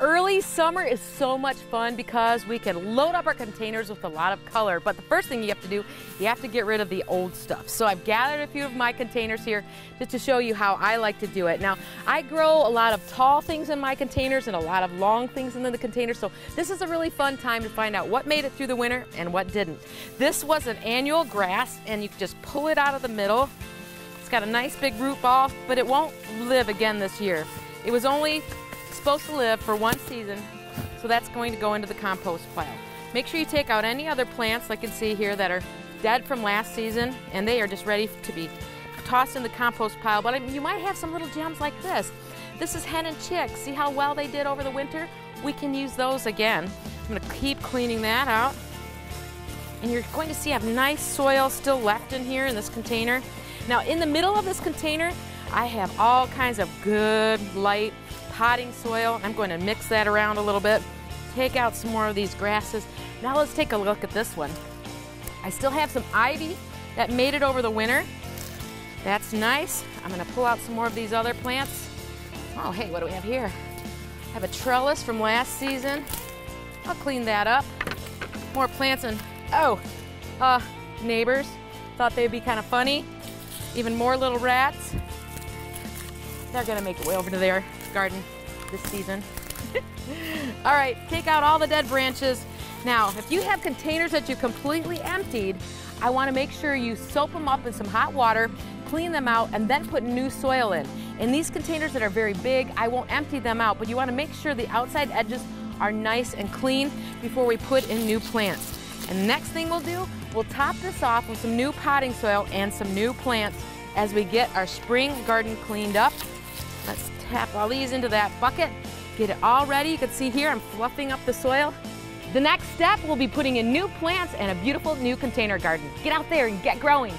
Early summer is so much fun because we can load up our containers with a lot of color. But the first thing you have to do, you have to get rid of the old stuff. So I've gathered a few of my containers here just to show you how I like to do it. Now, I grow a lot of tall things in my containers and a lot of long things in the containers. So this is a really fun time to find out what made it through the winter and what didn't. This was an annual grass and you just pull it out of the middle. It's got a nice big root ball, but it won't live again this year. It was only supposed to live for one season, so that's going to go into the compost pile. Make sure you take out any other plants like you can see here that are dead from last season and they are just ready to be tossed in the compost pile. But you might have some little gems like this. This is hen and chick. See how well they did over the winter? We can use those again. I'm gonna keep cleaning that out. And you're going to see I have nice soil still left in here in this container. Now in the middle of this container, I have all kinds of good light potting soil. I'm going to mix that around a little bit, take out some more of these grasses. Now let's take a look at this one. I still have some ivy that made it over the winter. That's nice. I'm gonna pull out some more of these other plants. Oh, hey, what do we have here? I have a trellis from last season. I'll clean that up. More plants and, oh, uh, neighbors thought they'd be kind of funny. Even more little rats. They're gonna make it way over to their garden this season. all right, take out all the dead branches. Now, if you have containers that you completely emptied, I wanna make sure you soap them up in some hot water, clean them out, and then put new soil in. In these containers that are very big, I won't empty them out, but you wanna make sure the outside edges are nice and clean before we put in new plants. And the next thing we'll do, we'll top this off with some new potting soil and some new plants as we get our spring garden cleaned up. Let's tap all these into that bucket, get it all ready. You can see here I'm fluffing up the soil. The next step, we'll be putting in new plants and a beautiful new container garden. Get out there and get growing.